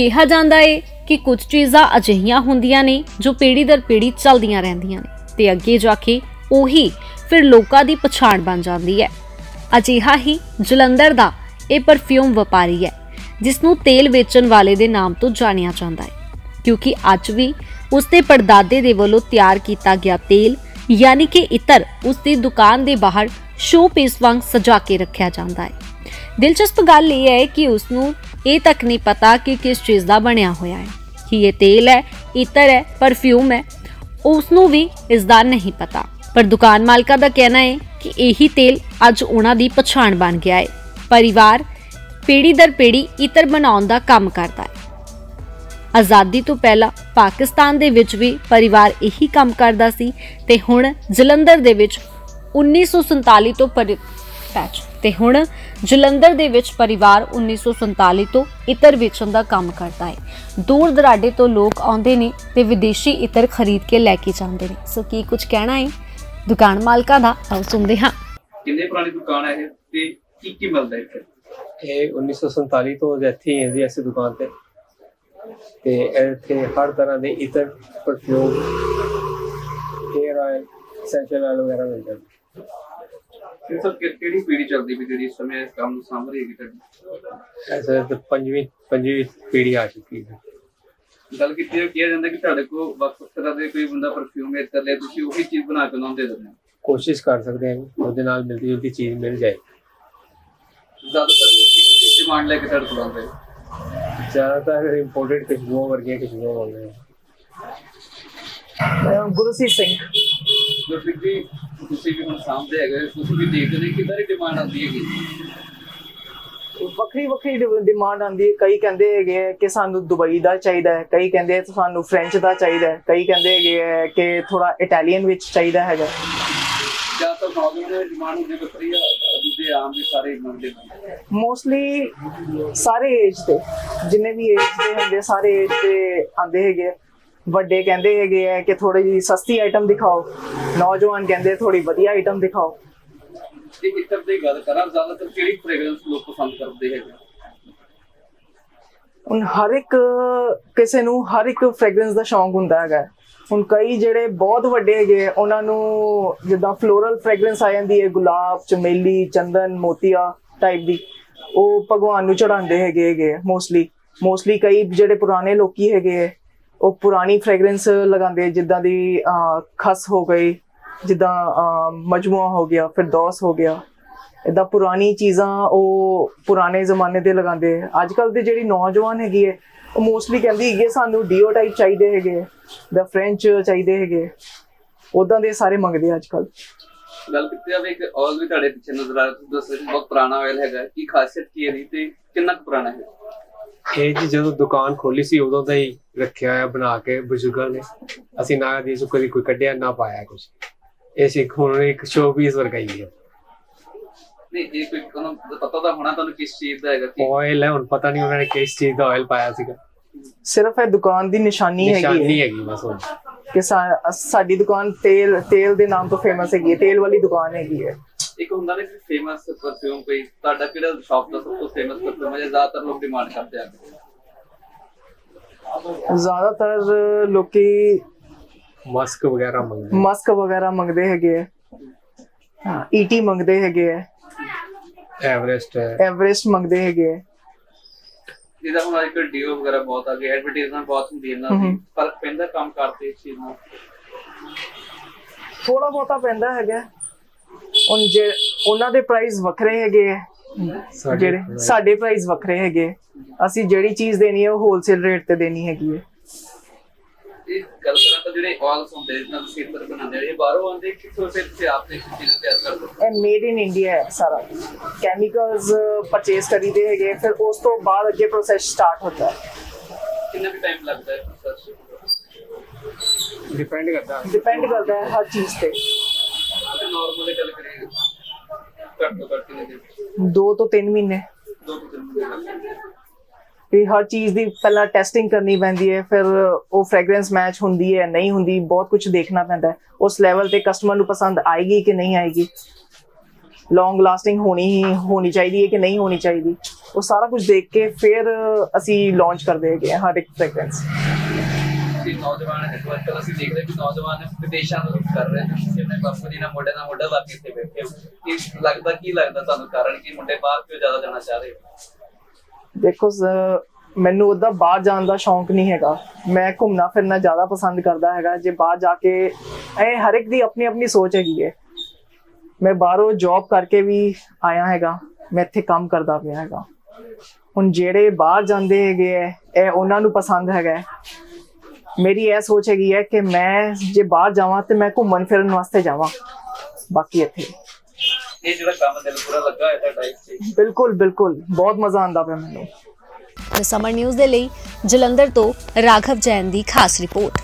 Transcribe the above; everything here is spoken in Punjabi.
ਕਿਹਾ ਜਾਂਦਾ ਏ ਕਿ ਕੁਝ ਚੀਜ਼ਾਂ ਅਜਿਹੀਆਂ ਹੁੰਦੀਆਂ ਨੇ ਜੋ ਪੀੜ੍ਹੀ ਦਰ ਪੀੜ੍ਹੀ ਚੱਲਦੀਆਂ ਰਹਿੰਦੀਆਂ ਨੇ। ਤੇ ਅੱਗੇ ਜਾ ਕੇ ਉਹੀ ਫਿਰ ਲੋਕਾਂ ਦੀ ਪਛਾਣ ਬਣ ਜਾਂਦੀ ਹੈ। ਅਜਿਹਾ ਹੀ ਜਲੰਧਰ ਦਾ ਇਹ ਪਰਫਿਊਮ ਵਪਾਰੀ ਹੈ ਜਿਸ ਨੂੰ ਤੇਲ ਵੇਚਣ ਵਾਲੇ ਦੇ ਨਾਮ ਤੋਂ ਜਾਣਿਆ ਜਾਂਦਾ ਹੈ। ਕਿਉਂਕਿ ਅੱਜ ਵੀ ਉਸ ਦੇ ਪੜਦਾਦੇ ਦੇ ਵੱਲੋਂ ਤਿਆਰ ਕੀਤਾ ਗਿਆ ਤੇਲ, ਯਾਨੀ ਕਿ ਇਤਰ ਉਸ ਦੀ ਦੁਕਾਨ ਦੇ ਬਾਹਰ ਸ਼ੋ ਪੀਸ ਵਾਂਗ ਸਜਾ ਕੇ ਰੱਖਿਆ ਜਾਂਦਾ ਹੈ। ਦਿਲਚਸਪ ਗੱਲ ਇਹ ਹੈ ਕਿ ਉਸ ਨੂੰ ਇਹ ਤੱਕ ਨਹੀਂ ਪਤਾ ਕਿ ਕਿਸ ਚੀਜ਼ ਦਾ ਬਣਿਆ ਹੋਇਆ ਹੈ। ਕਿ ਇਹ ਤੇਲ ਹੈ ਇਤਰ ਹੈ ਪਰਫਿਊਮ ਹੈ ਉਸ ਨੂੰ ਵੀ ਇਸ ਦਾ ਨਹੀਂ ਪਤਾ। ਪਰ ਦੁਕਾਨ ਮਾਲਕਾ ਦਾ ਕਹਿਣਾ ਹੈ ਕਿ ਇਹੀ ਤੇਲ ਅੱਜ ਉਹਨਾਂ ਦੀ ਪਛਾਣ ਬਣ ਗਿਆ ਹੈ। ਪਰਿਵਾਰ ਪੀੜ੍ਹੀ ਦਰ ਪੀੜ੍ਹੀ ਇਤਰ ਬਣਾਉਣ ਦਾ ਕੰਮ ਕਰਦਾ ਹੈ। ਆਜ਼ਾਦੀ ਤੋਂ ਪਹਿਲਾਂ ਪਾਕਿਸਤਾਨ ਦੇ ਵਿੱਚ ਵੀ ਪਰਿਵਾਰ ਇਹੀ ਕੰਮ ਕਰਦਾ ਸੀ ਤੇ ਹੁਣ ਜਲੰਧਰ ਦੇ ਵਿੱਚ 1947 ਤੋਂ ਪਰਿ ਪੈਚ ਤੇ ਹੁਣ ਜਲੰਧਰ ਦੇ ਵਿੱਚ ਪਰਿਵਾਰ 1947 ਤੋਂ ਇਤਰ ਵੇਚਣ ਦਾ ਕੰਮ ਕਰਦਾ ਹੈ। ਦੂਰ ਦਰਾਡੇ ਤੋਂ ਲੋਕ ਆਉਂਦੇ ਨੇ ਤੇ ਵਿਦੇਸ਼ੀ ਇਤਰ ਖਰੀਦ ਕੇ ਲੈ ਕੇ ਜਾਂਦੇ ਨੇ। ਸੋ ਕੀ ਕੁਝ ਕਹਿਣਾ ਹੈ? ਦੁਕਾਨ ਮਾਲਕਾਂ ਦਾ ਆਓ ਸੁਣਦੇ ਹਾਂ। ਕਿੰਨੇ ਪੁਰਾਣੀ ਦੁਕਾਨ ਹੈ ਇਹ ਤੇ ਕੀ ਕੀ ਮਿਲਦਾ ਹੈ ਇੱਥੇ? ਇਹ 1947 ਤੋਂ ਇੱਥੇ ਹੀ ਹੈ ਜੀ ਐਸੀ ਦੁਕਾਨ ਤੇ। ਤੇ ਇੱਥੇ ਹਰ ਤਰ੍ਹਾਂ ਦੇ ਇਤਰ perfume hair oil essential oil ਵਗੈਰਾ ਮਿਲਦੇ ਨੇ। ਇਹ ਸਭ ਕਿ- ਕਿਹੜੀ ਪੀੜ੍ਹੀ ਚੱਲਦੀ ਵੀ ਜਿਹੜੀ ਇਸ ਸਮੇਂ ਇਸ ਕੰਮ ਨੂੰ ਸਾਂਭ ਰਹੀ ਹੈ ਤੁਹਾਡੀ? ਐਸੇ ਤਾਂ ਪੰਜਵੀਂ ਪੰਜਵੀਂ ਪੀੜ੍ਹੀ ਆ ਚੁੱਕੀ ਹੈ। ਗੱਲ ਕੀਤੀ ਹੈ ਕਿਹਾ ਜਾਂਦਾ ਕਿ ਤੁਹਾਡੇ ਕੋਲ ਵੱਖ ਵੱਖ ਤਰ੍ਹਾਂ ਦੇ ਕੋਈ ਬੰਦਾ ਪਰਫਿਊਮ ਇਹ ਕਰ ਲਿਆ ਤੁਸੀਂ ਉਹੀ ਚੀਜ਼ ਬਣਾ ਕੇ ਉਹਨਾਂ ਨੂੰ ਦੇ ਦਿੰਦੇ ਹੋ। ਕੋਸ਼ਿਸ਼ ਕਰ ਸਕਦੇ ਹਾਂ ਉਹਦੇ ਨਾਲ ਮਿਲਦੀ ਜੁਲਦੀ ਚੀਜ਼ ਮਿਲ ਜਾਏ। ਜ਼ਿਆਦਾਤਰ ਲੋਕ ਇਸ ਡਿਮਾਂਡ ਲੈ ਕੇ ਤੁਹਾਡੇ ਕੋਲ ਆਉਂਦੇ ਨੇ? ਜ਼ਿਆਦਾਤਰ ਇੰਪੋਰਟਡ ਖੁਸ਼ਬੂਆਂ ਵਰਗੀਆਂ ਨੇ। ਅਹ ਗੁਰਸੀਤ ਸਿੰਘ। ਗੁਰਪ੍ਰੀਤ ਜੀ ਤੁਸੀਂ ਵੀ ਹੁਣ ਸਾਹਮਣੇ ਹੈਗੇ ਤੁਸੀਂ ਵੀ ਦੇਖਦੇ ਨੇ ਕਿਦਾਂ ਦੀ ਡਿਮਾਂਡ ਆਉਂਦੀ ਹੈਗੀ? ਵੱਖਰੀ ਵੱਖਰੀ ਡਿਮਾਂਡ ਆਉਂਦੀ ਹੈ। ਕਈ ਕਹਿੰਦੇ ਹੈਗੇ ਕਿ ਸਾਨੂੰ ਦੁਬਈ ਦਾ ਚਾਹੀਦਾ ਹੈ ਕਈ ਕਹਿੰਦੇ ਹੈ ਸਾਨੂੰ ਫ੍ਰੈਂਚ ਦਾ ਚਾਹੀਦਾ ਹੈ ਕਈ ਕਹਿੰਦੇ ਹੈਗੇ ਕਿ ਥੋੜਾ ਇਟਾਲੀਅਨ ਵਿੱਚ ਚਾਹੀਦਾ ਹੈਗਾ। ਜ਼ਿਆਦਾਤਰ ਨੌਜਵਾਨਾਂ ਦੀ ਡਿਮਾਂਡ ਹੁੰਦੀ ਵੱਖਰੀ ਆ ਦੂਜੇ ਆਮ ਵੀ ਸਾਰੇ ਮੰਗਦੇ ਨੇ ਮੋਸਟਲੀ ਸਾਰੇ ਏਜ ਦੇ ਜਿੰਨੇ ਵੀ ਏਜ ਦੇ ਹੁੰਦੇ ਸਾਰੇ ਏਜ ਦੇ ਆਂਦੇ ਹੈਗੇ। ਵੱਡੇ ਕਹਿੰਦੇ ਹੈਗੇ ਹੈ ਕਿ ਥੋੜੀ ਜੀ ਸਸਤੀ ਆਈਟਮ ਦਿਖਾਓ। ਨੌਜਵਾਨ ਕਹਿੰਦੇ ਥੋੜੀ ਵਧੀਆ ਆਈਟਮ ਦਿਖਾਓ। ਜੇ ਇਤਰ ਦੀ ਗੱਲ ਕਰਾਂ ਜ਼ਿਆਦਾਤਰ ਕਿਹੜੀ ਫ੍ਰੈਗਰੈਂਸ ਲੋਕ ਪਸੰਦ ਕਰਦੇ ਹੈਗੇ? ਹੁਣ ਹਰ ਇੱਕ ਕਿਸੇ ਨੂੰ ਹਰ ਇੱਕ ਫ੍ਰੈਗਰੈਂਸ ਦਾ ਸ਼ੌਂਕ ਹੁੰਦਾ ਹੈਗਾ। ਹੁਣ ਕਈ ਜਿਹੜੇ ਬਹੁਤ ਵੱਡੇ ਹੈਗੇ ਆ, ਉਹਨਾਂ ਨੂੰ ਜਿੱਦਾਂ ਫਲੋਰਲ ਫ੍ਰੈਗਰੈਂਸ ਆ ਜਾਂਦੀ ਹੈ ਗੁਲਾਬ ਚਮੇਲੀ ਚੰਦਨ ਮੋਤੀਆ ਟਾਈਪ ਦੀ। ਉਹ ਭਗਵਾਨ ਨੂੰ ਚੜਾਉਂਦੇ ਹੈਗੇ ਹੈਗੇ ਮੋਸਟਲੀ ਮੋਸਟਲੀ ਕਈ ਜਿਹੜੇ ਪੁਰਾਣੇ ਲੋਕੀ ਹੈਗੇ ਆ, ਉਹ ਪੁਰਾਣੀ ਫ੍ਰੈਗਰੈਂਸ ਲਗਾਉਂਦੇ ਜਿੱਦਾਂ ਦੀ ਅਹ, ਖਸ ਹੋ ਗਈ ਜਿੱਦਾਂ ਅਹ, ਮਜਮੂਆ ਹੋ ਗਿਆ ਫਿਰਦੌਸ ਹੋ ਗਿਆ। ਇਦਾਂ ਪੁਰਾਣੀ ਚੀਜ਼ਾਂ ਉਹ ਪੁਰਾਣੇ ਜ਼ਮਾਨੇ ਦੇ ਲਗਾਉਂਦੇ ਅੱਜ ਕੱਲ ਦੇ ਜਿਹੜੀ ਨੌਜਵਾਨ ਹੈਗੀ ਹੈ ਉਹ ਮੋਸਟਲੀ ਕਹਿੰਦੀ ਹੈਗੀ ਸਾਨੂੰ ਡੀਓ ਟਾਈਪ ਚਾਹੀਦੇ ਹੈਗੇ ਦਾ ਫ੍ਰੈਂਚ ਚਾਹੀਦੇ ਹੈਗੇ ਉਦਾਂ ਦੇ ਸਾਰੇ ਮੰਗਦੇ ਅੱਜ ਕੱਲ ਗੱਲ ਕੀਤੀ ਜਾਵੇ ਇੱਕ ਆਇਲ ਵੀ ਤੁਹਾਡੇ ਪਿੱਛੇ ਨਜ਼ਰ ਆ ਰਿਹਾ ਤੁਸੀਂ ਦੱਸ ਰਹੇ ਸੀ ਬਹੁਤ ਪੁਰਾਣਾ ਆਇਲ ਹੈਗਾ। ਕੀ ਖਾਸੀਅਤ ਕੀ ਹੈ ਇਹਦੀ ਤੇ ਕਿੰਨਾ ਕੁ ਪੁਰਾਣਾ ਹੈ? ਇਹ ਜੀ ਜਦੋਂ ਦੁਕਾਨ ਖੋਲੀ ਸੀ ਉਦੋਂ ਦਾ ਹੀ ਰੱਖਿਆ ਹੋਇਆ ਬਣਾ ਕੇ ਬਜ਼ੁਰਗਾਂ ਨੇ। ਅਸੀਂ ਨਾ ਦੀ ਕਦੀ ਕੋਈ ਕੱਢਿਆ ਨਾ ਪਾਇਆ ਕੁਝ ਇਹ ਸਿੱਖ ਹੁਣ ਇੱਕ ਸ਼ੋਅ ਪੀਸ ਵਰਗਾ ਹੀ ਹੈ। ਨਹੀਂ ਜੇ ਕੋਈ ਤੁਹਾਨੂੰ ਪਤਾ ਤਾਂ ਹੋਣਾ ਤੁਹਾਨੂੰ ਕਿਸ ਚੀਜ਼ ਦਾ ਹੈਗਾ ਕੀ ਆਇਲ ਹੈ ਹੁਣ ਪਤਾ ਨਹੀਂ ਉਹਨਾਂ ਨੇ ਕਿਸ ਚੀਜ਼ ਦਾ ਆਇਲ ਪਾਇਆ ਸੀਗਾ। ਸਿਰਫ ਇਹ ਦੁਕਾਨ ਦੀ ਨਿਸ਼ਾਨੀ ਹੈਗੀ ਨਿਸ਼ਾਨੀ ਹੈਗੀ ਬਸ ਕਿ ਸਾ- ਸਾਡੀ ਦੁਕਾਨ ਤੇਲ ਤੇਲ ਦੇ ਨਾਮ ਤੋਂ ਫੇਮਸ ਹੈਗੀ ਹੈ ਤੇਲ ਵਾਲੀ ਦੁਕਾਨ ਹੈਗੀ ਹੈ। ਇੱਕ ਹੁੰਦਾ ਨਾ ਕਿ ਫੇਮਸ ਪਰਫਿਊਮ ਕੋਈ ਤੁਹਾਡਾ ਕਿਹੜਾ ਸ਼ਾਪ ਦਾ ਸਭ ਤੋਂ ਫੇਮਸ ਪਰਫਿਊਮ ਹੈ ਜ਼ਿਆਦਾਤਰ ਲੋਕ ਡਿਮਾਂਡ ਕਰਦੇ ਆ? ਜ਼ਿਆਦਾਤਰ ਲੋਕੀ ਮਸਕ ਵਗੈਰਾ ਮੰਗਦੇ ਮਸਕ ਵਗੈਰਾ ਮੰਗਦੇ ਹੈਗੇ ਹੈ ਹਾਂ ਈਟੀ ਮੰਗਦੇ ਹੈਗੇ ਹੈ ਐਵਰੈਸਟ ਹੈ। ਐਵਰੈਸਟ ਮੰਗਦੇ ਹੈਗੇ ਹੈ ਜਿਹਦਾ ਹੁਣ ਅੱਜ ਕੱਲ੍ਹ ਡੀਓ ਵਗੈਰਾ ਬਹੁਤ ਆ ਗਏ ਐਡਵਰਟਾਈਜ਼ਮੈਂਟ ਬਹੁਤ ਹੁੰਦੀ ਇਹਨਾਂ ਦੀ ਫ਼ਰਕ ਪੈਂਦਾ ਕੰਮ ਕਰਦੇ ਇਸ ਚੀਜ਼ ਨਾਲ। ਥੋੜਾ ਬਹੁਤਾ ਪੈਂਦਾ ਹੈਗਾ। ਹੁਣ ਜੇ ਉਹਨਾਂ ਦੇ ਪ੍ਰਾਈਸ ਵੱਖਰੇ ਹੈਗੇ ਸਾਡੇ ਜਿਹੜੇ ਸਾਡੇ ਪ੍ਰਾਈਸ ਵੱਖਰੇ ਹੈਗੇ ਅਸੀਂ ਜਿਹੜੀ ਚੀਜ਼ ਦੇਣੀ ਹੈ ਉਹ ਹੋਲਸੇਲ ਰੇਟ ਤੇ ਦੇਣੀ ਹੈਗੀ ਹੈ। ਇਹ ਗੱਲ ਕਰਾਂ ਤਾਂ ਜਿਹੜੇ ਆਇਲਸ ਹੁੰਦੇ ਜਿਹਨਾਂ ਨੂੰ ਸੀਤਰ ਬਣਾਉਂਦੇ ਆ ਇਹ ਬਾਹਰੋਂ ਆਉਂਦੇ ਕਿੱਥੋਂ ਫਿਰ ਤੁਸੀਂ ਆਪ ਨੇ ਚੀਜ਼ਾਂ ਤਿਆਰ ਕਰਦੇ ਹੋ? ਇਹ ਮੇਡ ਇਨ ਇੰਡੀਆ ਹੈ ਸਾਰਾ। ਕੈਮੀਕਲਸ ਪਰਚੇਸ ਕਰੀਦੇ ਹੈਗੇ ਫਿਰ ਉਸ ਤੋਂ ਬਾਅਦ ਅੱਗੇ ਪ੍ਰੋਸੈਸ ਸਟਾਰਟ ਹੁੰਦਾ ਹੈ। ਕਿੰਨਾ ਵੀ ਟਾਈਮ ਲੱਗਦਾ ਹੈ ਪ੍ਰੋਸੈਸ ਡਿਪੈਂਡ ਕਰਦਾ। ਡਿਪੈਂਡ ਕਰਦਾ ਹੈ ਹਰ ਚੀਜ਼ ਤੇ। ਨਾਰਮਲੀ ਗੱਲ ਕਰੀਏ ਘੱਟ ਤੋਂ ਘੱਟ ਕਿੰਨੇ ਦਿਨ? 2 ਤੋਂ 3 ਮਹੀਨੇ। ਦੋ ਤੋਂ ਤਿੰਨ ਮਹੀਨੇ ਲੱਗਦੇ ਆ। ਇਹ ਹਰ ਚੀਜ਼ ਦੀ ਪਹਿਲਾਂ ਟੈਸਟਿੰਗ ਕਰਨੀ ਪੈਂਦੀ ਹੈ, ਫਿਰ ਉਹ ਫ੍ਰੈਗਰੈਂਸ ਮੈਚ ਹੁੰਦੀ ਹੈ, ਨਹੀਂ ਹੁੰਦੀ, ਬਹੁਤ ਕੁਝ ਦੇਖਣਾ ਪੈਂਦਾ ਹੈ। ਉਸ ਲੈਵਲ ਤੇ ਕਸਟਮਰ ਨੂੰ ਪਸੰਦ ਆਏਗੀ ਕਿ ਨਹੀਂ ਆਏਗੀ? ਲੌਂਗ ਲਾਸਟਿੰਗ ਹੋਣੀ ਹੀ, ਹੋਣੀ ਚਾਹੀਦੀ ਹੈ ਕਿ ਨਹੀਂ ਹੋਣੀ ਚਾਹੀਦੀ? ਉਹ ਸਾਰਾ ਕੁਝ ਦੇਖ ਕੇ ਫਿਰ ਅਸੀਂ ਲਾਂਚ ਕਰਦੇ ਹੈਗੇ ਹਾਂ ਹਰ ਇੱਕ ਫ੍ਰੈਗਰੈਂਸ ਕਿ ਨੌਜਵਾਨ ਇਸ ਵਾਰ ਕੱਲ ਅਸੀਂ ਦੇਖਦੇ ਕਿ ਨੌਜਵਾਨ ਵਿਦੇਸ਼ਾਂ ਨੂੰ ਰੁਖ ਕਰ ਰਹੇ ਨੇ। ਤੁਸੀਂ ਆਪਣੇ ਬਾਪੂ ਜੀ ਨਾਲ ਮੋਢੇ ਨਾਲ ਮੋਢਾ ਲਾ ਕੇ ਇੱਥੇ ਬੈਠੇ ਹੋ। ਕੀ ਲੱਗਦਾ ਕੀ ਲੱਗਦਾ ਤੁਹਾਨੂੰ ਕਾਰਨ? ਕਿ ਮੁੰਡੇ ਬਾਹਰ ਕਿਉਂ ਜ਼ਿਆਦਾ ਜਾਣਾ ਚਾਹ ਰਹੇ ਹੋ? ਦੇਖੋ ਸ- ਮੈਨੂੰ ਉਹਦਾ ਬਾਹਰ ਜਾਣ ਦਾ ਸ਼ੌਂਕ ਨਹੀਂ ਹੈਗਾ। ਮੈਂ ਘੁੰਮਣਾ ਫਿਰਨਾ ਜ਼ਿਆਦਾ ਪਸੰਦ ਕਰਦਾ ਹੈਗਾ। ਜੇ ਬਾਹਰ ਜਾ ਕੇ ਇਹ ਹਰ ਇੱਕ ਦੀ ਆਪਣੀ ਆਪਣੀ ਸੋਚ ਹੈਗੀ ਹੈ। ਮੈਂ ਬਾਹਰੋਂ ਜੌਬ ਕਰਕੇ ਵੀ ਆਇਆ ਹੈਗਾ। ਮੈਂ ਇੱਥੇ ਕੰਮ ਕਰਦਾ ਪਿਆ ਹੈਗਾ। ਹੁਣ ਜਿਹੜੇ ਬਾਹਰ ਜਾਂਦੇ ਹੈਗੇ ਹੈ, ਇਹ ਉਹਨਾਂ ਨੂੰ ਪਸੰਦ ਹੈਗਾ ਮੇਰੀ ਇਹ ਸੋਚ ਹੈਗੀ ਹੈ ਕਿ ਮੈਂ ਜੇ ਬਾਹਰ ਜਾਵਾਂ ਤੇ ਮੈਂ ਘੁੰਮਣ ਫਿਰਨ ਵਾਸਤੇ ਜਾਵਾਂ। ਬਾਕੀ ਇੱਥੇ। ਇਹ ਜਿਹੜਾ ਕੰਮ ਦਿਲ ਪੂਰਾ ਲੱਗਾ ਹੋਇਆ ਤੁਹਾਡਾ ਇਸ 'ਚ ਬਿਲਕੁਲ ਬਿਲਕੁਲ। ਬਹੁਤ ਮਜ਼ਾ ਆਉਂਦਾ ਪਿਆ ਮੈਨੂੰ। ਸਮਰ ਨਿਊਜ਼ ਦੇ ਲਈ ਜਲੰਧਰ ਤੋਂ ਰਾਘਵ ਜੈਨ ਦੀ ਖਾਸ ਰਿਪੋਰਟ।